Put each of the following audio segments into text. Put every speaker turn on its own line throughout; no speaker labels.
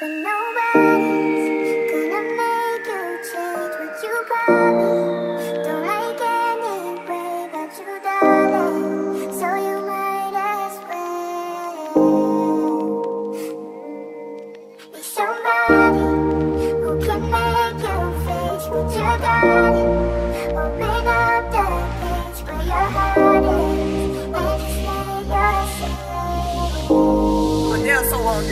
But nobody's gonna make you change what you promised. Don't like any way that you done so you might as well. Be somebody who can make you face what you got. Open up the page where your heart is, and just let yourself.
Yeah, so long,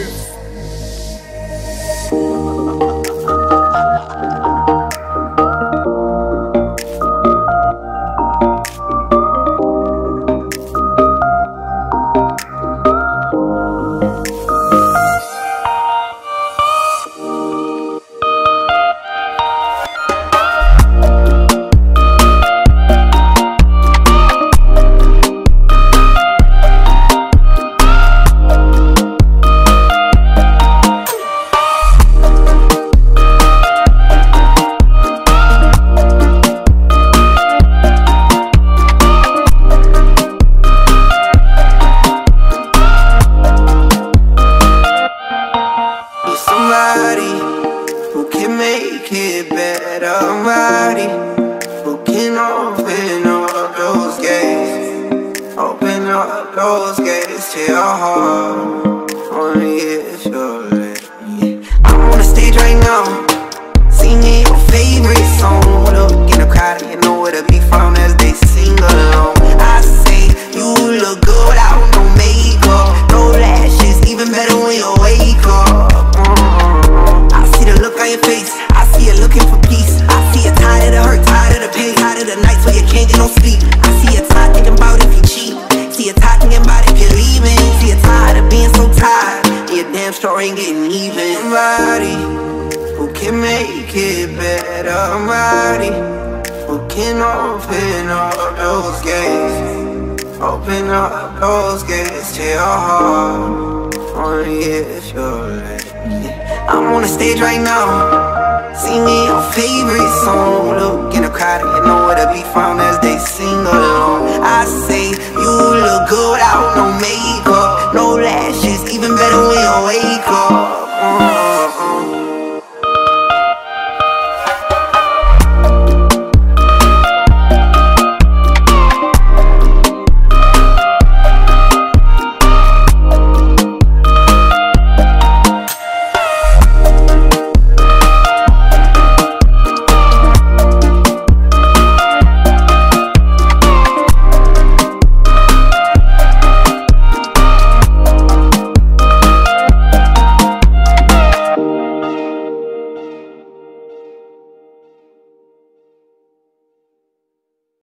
somebody who can make it better. Somebody who can open up those gates. Open up those gates to your heart. Ain't getting even. Somebody who can make it better. Somebody who can open up those gates. Open up those gates to your heart. Only if you're ready. I'm on the stage right now. Singing your favorite song. Look in the